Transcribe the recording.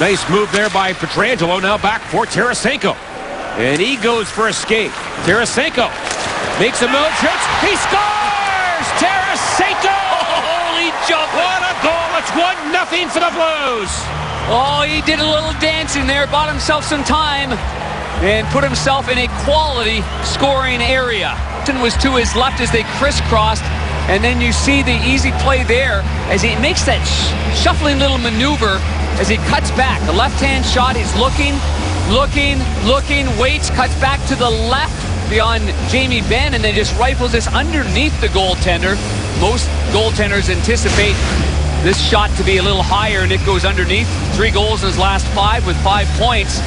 Nice move there by Pietrangelo. Now back for Tarasenko. And he goes for a skate. Tarasenko makes a move, shoots. He scores! Tarasenko! Holy jump! What a goal! It's 1 nothing for the Blues. Oh, he did a little dancing there, bought himself some time, and put himself in a quality scoring area. Was to his left as they crisscrossed, and then you see the easy play there as he makes that sh shuffling little maneuver as he cuts back. The left-hand shot, he's looking, looking, looking, waits, cuts back to the left beyond Jamie Benn, and then just rifles this underneath the goaltender. Most goaltenders anticipate this shot to be a little higher, and it goes underneath. Three goals in his last five with five points.